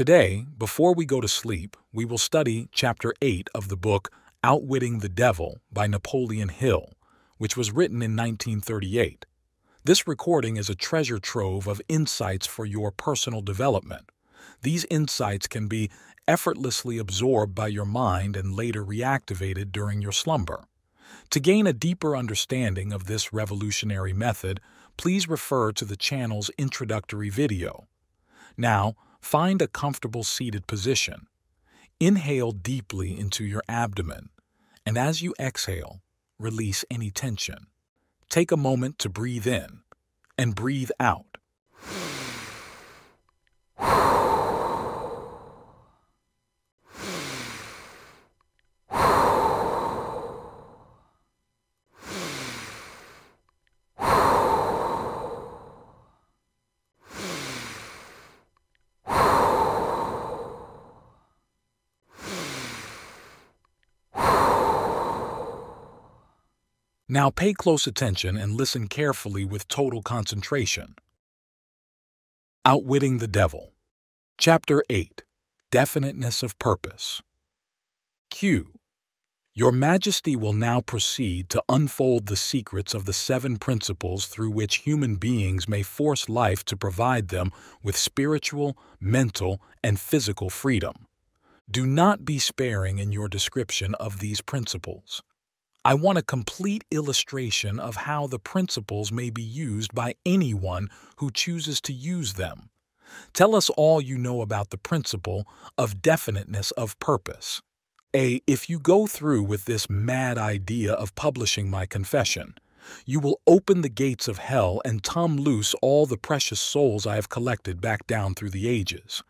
Today, before we go to sleep, we will study Chapter 8 of the book Outwitting the Devil by Napoleon Hill, which was written in 1938. This recording is a treasure trove of insights for your personal development. These insights can be effortlessly absorbed by your mind and later reactivated during your slumber. To gain a deeper understanding of this revolutionary method, please refer to the channel's introductory video. Now, find a comfortable seated position. Inhale deeply into your abdomen, and as you exhale, release any tension. Take a moment to breathe in and breathe out. Now pay close attention and listen carefully with total concentration. Outwitting the Devil Chapter 8 Definiteness of Purpose Q. Your Majesty will now proceed to unfold the secrets of the seven principles through which human beings may force life to provide them with spiritual, mental, and physical freedom. Do not be sparing in your description of these principles. I want a complete illustration of how the principles may be used by anyone who chooses to use them. Tell us all you know about the principle of definiteness of purpose. A. If you go through with this mad idea of publishing my confession, you will open the gates of hell and tum loose all the precious souls I have collected back down through the ages.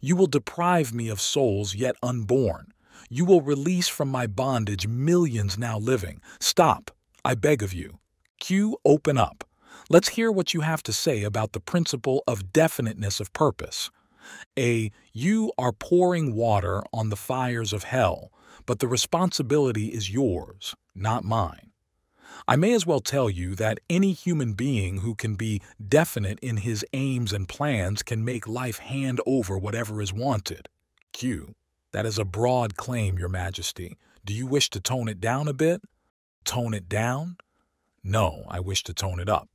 You will deprive me of souls yet unborn, you will release from my bondage millions now living. Stop, I beg of you. Q, open up. Let's hear what you have to say about the principle of definiteness of purpose. A. You are pouring water on the fires of hell, but the responsibility is yours, not mine. I may as well tell you that any human being who can be definite in his aims and plans can make life hand over whatever is wanted. Q. That is a broad claim, Your Majesty. Do you wish to tone it down a bit? Tone it down? No, I wish to tone it up.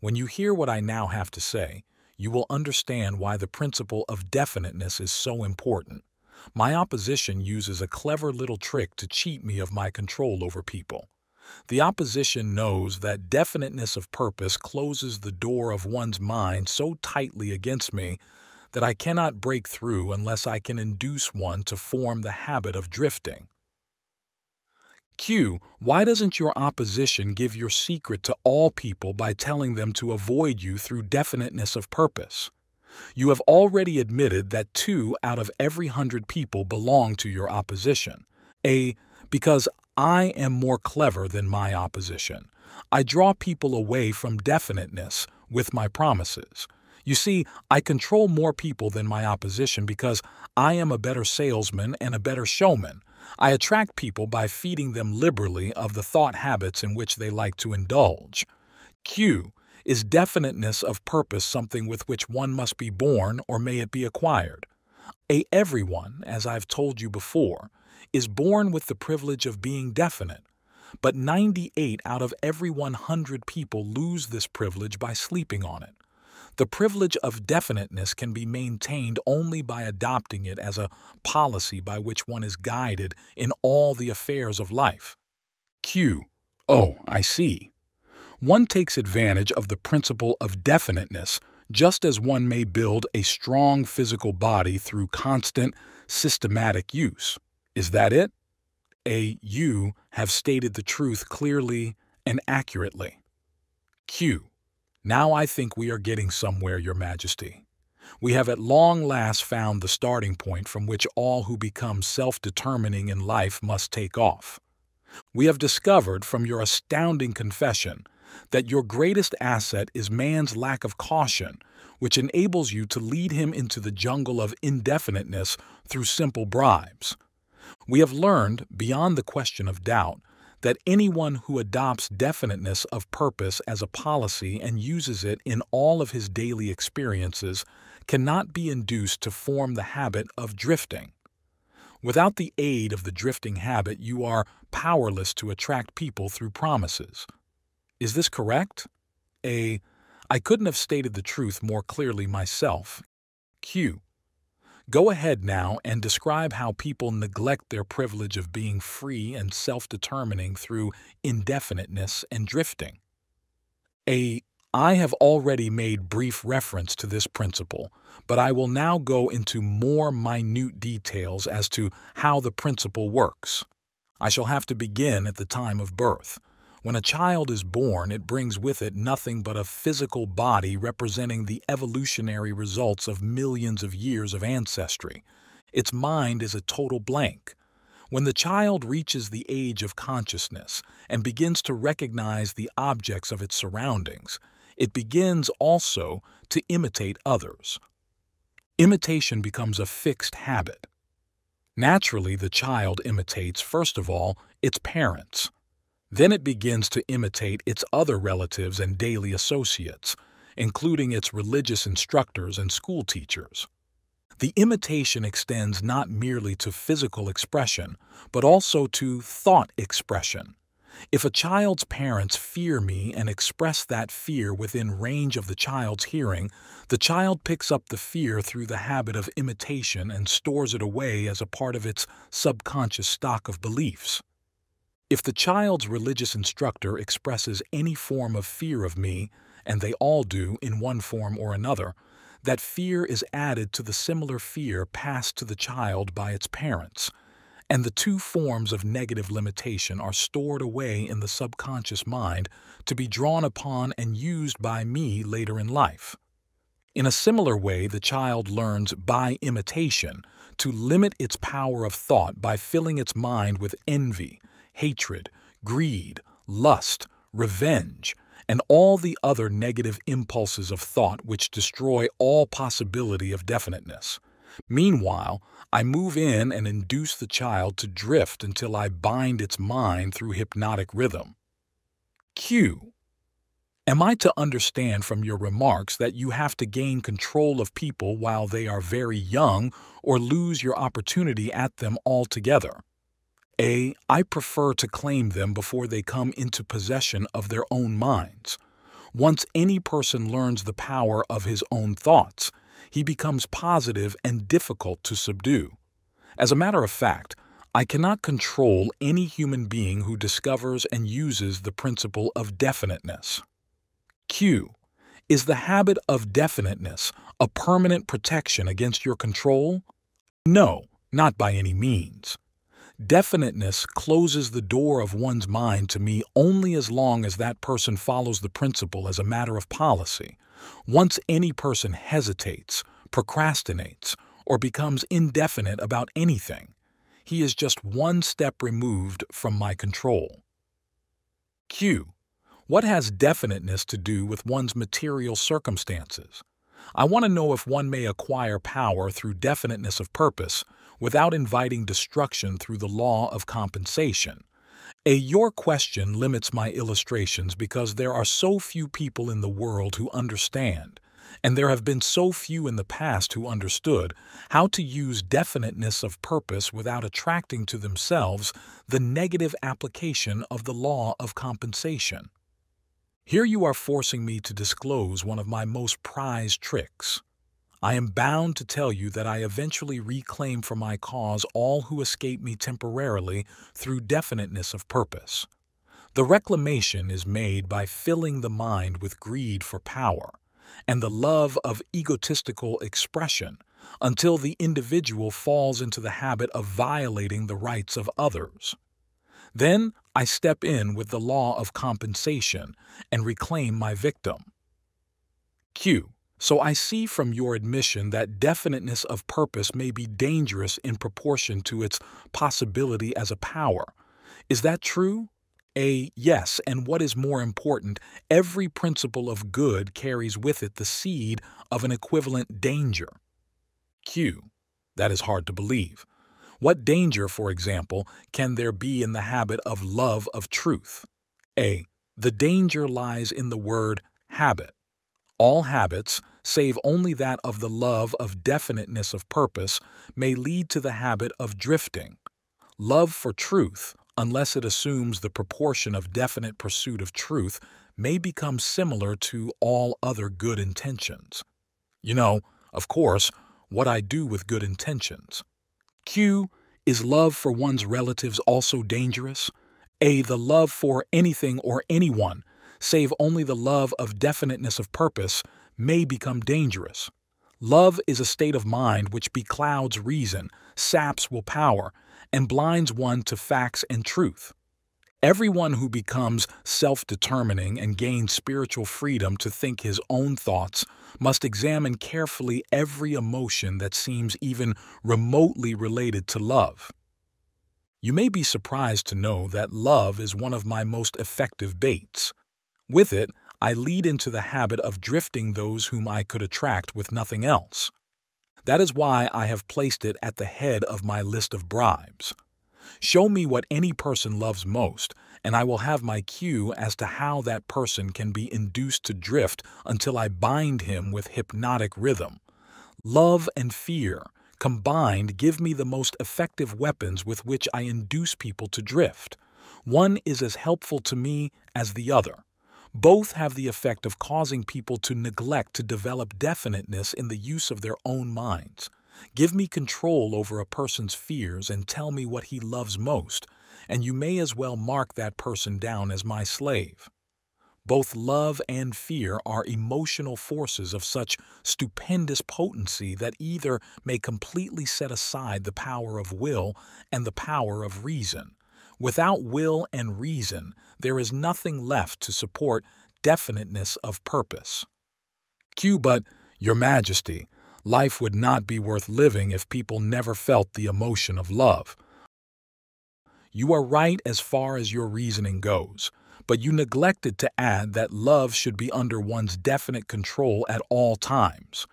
When you hear what I now have to say, you will understand why the principle of definiteness is so important. My opposition uses a clever little trick to cheat me of my control over people. The opposition knows that definiteness of purpose closes the door of one's mind so tightly against me that I cannot break through unless I can induce one to form the habit of drifting. Q. Why doesn't your opposition give your secret to all people by telling them to avoid you through definiteness of purpose? You have already admitted that two out of every hundred people belong to your opposition. A. Because I am more clever than my opposition. I draw people away from definiteness with my promises. You see, I control more people than my opposition because I am a better salesman and a better showman. I attract people by feeding them liberally of the thought habits in which they like to indulge. Q. Is definiteness of purpose something with which one must be born or may it be acquired? A everyone, as I've told you before, is born with the privilege of being definite, but 98 out of every 100 people lose this privilege by sleeping on it. The privilege of definiteness can be maintained only by adopting it as a policy by which one is guided in all the affairs of life. Q. Oh, I see. One takes advantage of the principle of definiteness just as one may build a strong physical body through constant, systematic use. Is that it? A. You have stated the truth clearly and accurately. Q. Now I think we are getting somewhere, Your Majesty. We have at long last found the starting point from which all who become self-determining in life must take off. We have discovered from your astounding confession that your greatest asset is man's lack of caution, which enables you to lead him into the jungle of indefiniteness through simple bribes. We have learned, beyond the question of doubt, that anyone who adopts definiteness of purpose as a policy and uses it in all of his daily experiences cannot be induced to form the habit of drifting. Without the aid of the drifting habit, you are powerless to attract people through promises. Is this correct? A. I couldn't have stated the truth more clearly myself. Q. Go ahead now and describe how people neglect their privilege of being free and self-determining through indefiniteness and drifting. A. I have already made brief reference to this principle, but I will now go into more minute details as to how the principle works. I shall have to begin at the time of birth. When a child is born, it brings with it nothing but a physical body representing the evolutionary results of millions of years of ancestry. Its mind is a total blank. When the child reaches the age of consciousness and begins to recognize the objects of its surroundings, it begins also to imitate others. Imitation becomes a fixed habit. Naturally, the child imitates, first of all, its parents. Then it begins to imitate its other relatives and daily associates, including its religious instructors and school teachers. The imitation extends not merely to physical expression, but also to thought expression. If a child's parents fear me and express that fear within range of the child's hearing, the child picks up the fear through the habit of imitation and stores it away as a part of its subconscious stock of beliefs. If the child's religious instructor expresses any form of fear of me, and they all do in one form or another, that fear is added to the similar fear passed to the child by its parents and the two forms of negative limitation are stored away in the subconscious mind to be drawn upon and used by me later in life. In a similar way, the child learns by imitation to limit its power of thought by filling its mind with envy, hatred, greed, lust, revenge, and all the other negative impulses of thought which destroy all possibility of definiteness. Meanwhile, I move in and induce the child to drift until I bind its mind through hypnotic rhythm. Q. Am I to understand from your remarks that you have to gain control of people while they are very young or lose your opportunity at them altogether? A. I prefer to claim them before they come into possession of their own minds. Once any person learns the power of his own thoughts, he becomes positive and difficult to subdue. As a matter of fact, I cannot control any human being who discovers and uses the principle of definiteness. Q. Is the habit of definiteness a permanent protection against your control? No, not by any means. Definiteness closes the door of one's mind to me only as long as that person follows the principle as a matter of policy. Once any person hesitates, procrastinates, or becomes indefinite about anything, he is just one step removed from my control. Q. What has definiteness to do with one's material circumstances? I want to know if one may acquire power through definiteness of purpose without inviting destruction through the law of compensation. A your question limits my illustrations because there are so few people in the world who understand, and there have been so few in the past who understood how to use definiteness of purpose without attracting to themselves the negative application of the law of compensation. Here you are forcing me to disclose one of my most prized tricks. I am bound to tell you that I eventually reclaim for my cause all who escape me temporarily through definiteness of purpose. The reclamation is made by filling the mind with greed for power and the love of egotistical expression until the individual falls into the habit of violating the rights of others. Then I step in with the law of compensation and reclaim my victim. Q. So I see from your admission that definiteness of purpose may be dangerous in proportion to its possibility as a power. Is that true? A. Yes, and what is more important, every principle of good carries with it the seed of an equivalent danger. Q. That is hard to believe. What danger, for example, can there be in the habit of love of truth? A. The danger lies in the word habit. All habits, save only that of the love of definiteness of purpose, may lead to the habit of drifting. Love for truth, unless it assumes the proportion of definite pursuit of truth, may become similar to all other good intentions. You know, of course, what I do with good intentions. Q. Is love for one's relatives also dangerous? A. The love for anything or anyone, save only the love of definiteness of purpose, may become dangerous. Love is a state of mind which beclouds reason, saps will power, and blinds one to facts and truth. Everyone who becomes self-determining and gains spiritual freedom to think his own thoughts must examine carefully every emotion that seems even remotely related to love. You may be surprised to know that love is one of my most effective baits. With it, I lead into the habit of drifting those whom I could attract with nothing else. That is why I have placed it at the head of my list of bribes. Show me what any person loves most, and I will have my cue as to how that person can be induced to drift until I bind him with hypnotic rhythm. Love and fear, combined, give me the most effective weapons with which I induce people to drift. One is as helpful to me as the other. Both have the effect of causing people to neglect to develop definiteness in the use of their own minds. Give me control over a person's fears and tell me what he loves most, and you may as well mark that person down as my slave. Both love and fear are emotional forces of such stupendous potency that either may completely set aside the power of will and the power of reason. Without will and reason, there is nothing left to support definiteness of purpose. Q. But, Your Majesty, life would not be worth living if people never felt the emotion of love. You are right as far as your reasoning goes, but you neglected to add that love should be under one's definite control at all times.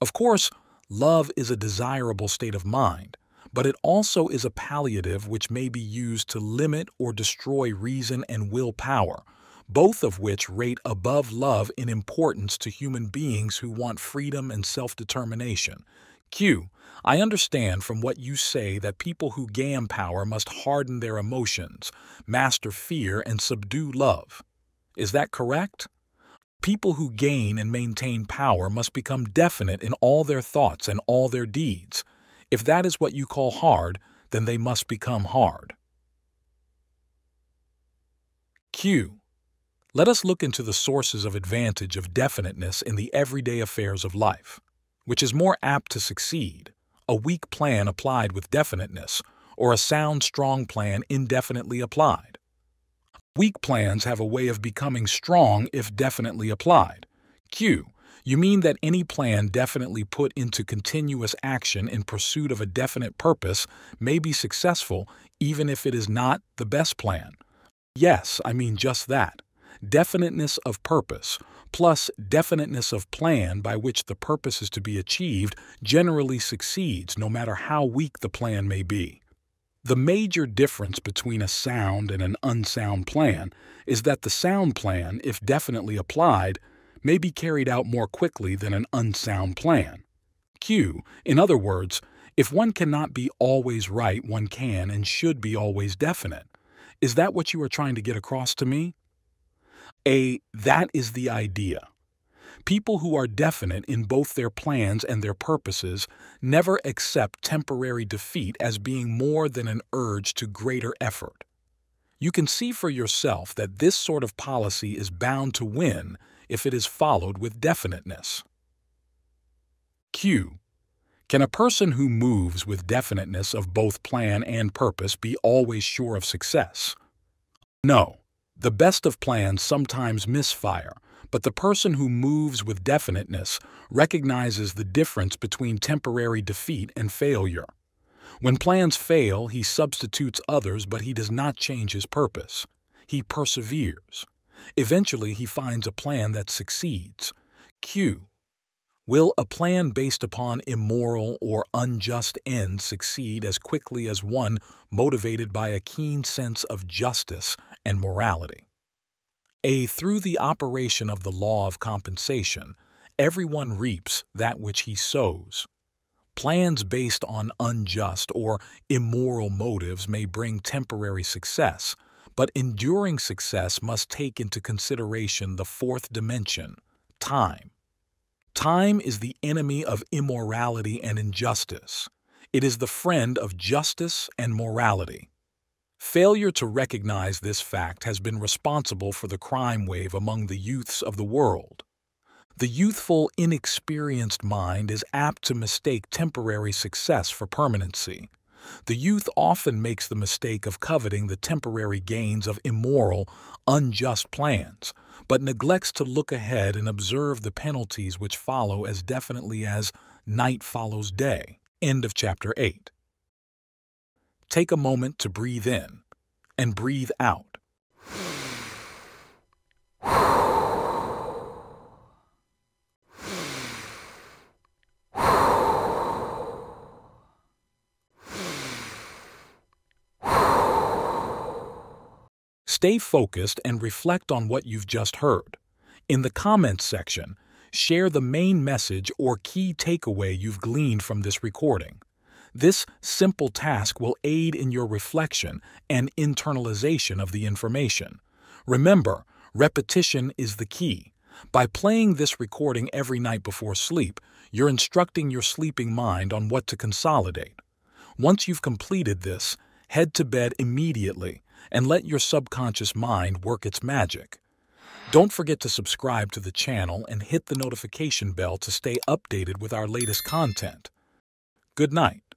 Of course, love is a desirable state of mind, but it also is a palliative which may be used to limit or destroy reason and willpower, both of which rate above love in importance to human beings who want freedom and self-determination. Q. I understand from what you say that people who gain power must harden their emotions, master fear, and subdue love. Is that correct? People who gain and maintain power must become definite in all their thoughts and all their deeds. If that is what you call hard, then they must become hard. Q. Let us look into the sources of advantage of definiteness in the everyday affairs of life. Which is more apt to succeed, a weak plan applied with definiteness, or a sound, strong plan indefinitely applied? Weak plans have a way of becoming strong if definitely applied. Q. You mean that any plan definitely put into continuous action in pursuit of a definite purpose may be successful even if it is not the best plan? Yes, I mean just that. Definiteness of purpose, plus definiteness of plan by which the purpose is to be achieved, generally succeeds no matter how weak the plan may be. The major difference between a sound and an unsound plan is that the sound plan, if definitely applied, may be carried out more quickly than an unsound plan. Q. In other words, if one cannot be always right, one can and should be always definite. Is that what you are trying to get across to me? A. That is the idea. People who are definite in both their plans and their purposes never accept temporary defeat as being more than an urge to greater effort. You can see for yourself that this sort of policy is bound to win if it is followed with definiteness. Q. Can a person who moves with definiteness of both plan and purpose be always sure of success? No. The best of plans sometimes misfire, but the person who moves with definiteness recognizes the difference between temporary defeat and failure. When plans fail, he substitutes others, but he does not change his purpose. He perseveres. Eventually, he finds a plan that succeeds. Q. Will a plan based upon immoral or unjust ends succeed as quickly as one motivated by a keen sense of justice and morality? A. Through the operation of the law of compensation, everyone reaps that which he sows. Plans based on unjust or immoral motives may bring temporary success, but enduring success must take into consideration the fourth dimension, time. Time is the enemy of immorality and injustice. It is the friend of justice and morality. Failure to recognize this fact has been responsible for the crime wave among the youths of the world. The youthful, inexperienced mind is apt to mistake temporary success for permanency. The youth often makes the mistake of coveting the temporary gains of immoral, unjust plans, but neglects to look ahead and observe the penalties which follow as definitely as night follows day. End of chapter 8. Take a moment to breathe in and breathe out. Stay focused and reflect on what you've just heard. In the comments section, share the main message or key takeaway you've gleaned from this recording. This simple task will aid in your reflection and internalization of the information. Remember, repetition is the key. By playing this recording every night before sleep, you're instructing your sleeping mind on what to consolidate. Once you've completed this, head to bed immediately and let your subconscious mind work its magic. Don't forget to subscribe to the channel and hit the notification bell to stay updated with our latest content. Good night.